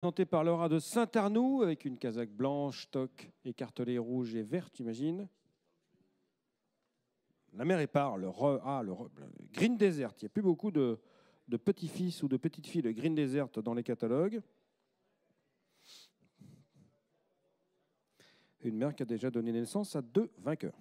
Présenté par Laura de Saint-Arnoux avec une casaque blanche, toque, écartelée rouge et verte, j'imagine. La mer épars, le, ah, le, le Green Desert. Il n'y a plus beaucoup de, de petits-fils ou de petites-filles de Green Desert dans les catalogues. Une mère qui a déjà donné naissance à deux vainqueurs.